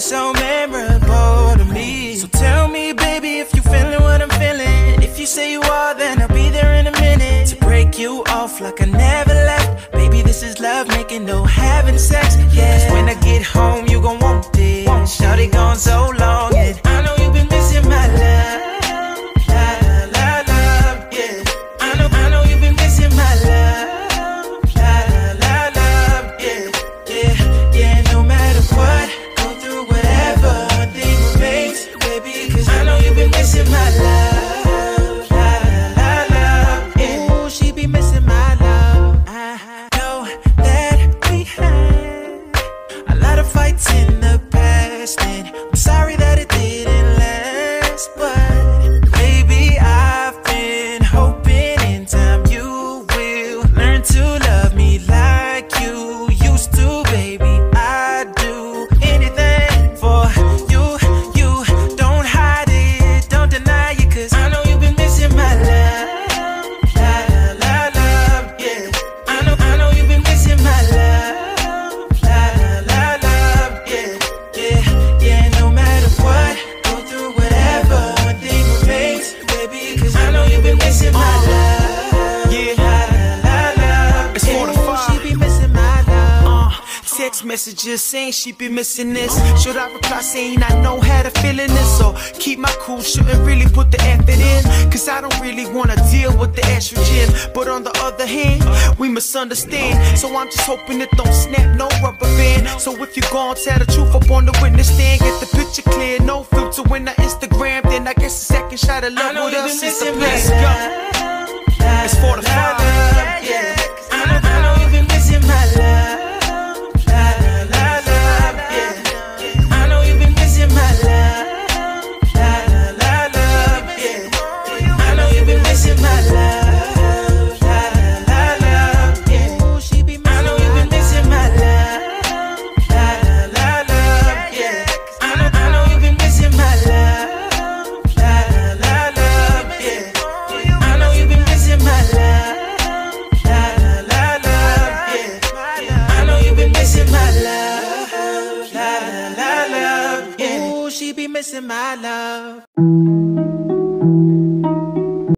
so memorable to me. So tell me, baby, if you feeling what I'm feeling. If you say you are, then I What's in the past and messages saying she be missing this. Should I reply saying I know how to feeling this? Or keep my cool, shouldn't really put the effort in. Cause I don't really wanna deal with the estrogen. But on the other hand, we misunderstand. So I'm just hoping it don't snap, no rubber band. So if you gon' tell the truth up on the witness stand, get the picture clear, no filter when I Instagram. Then I guess a second shot of love, what else is the best? Go. It's for the father. Yeah. she be missing my love.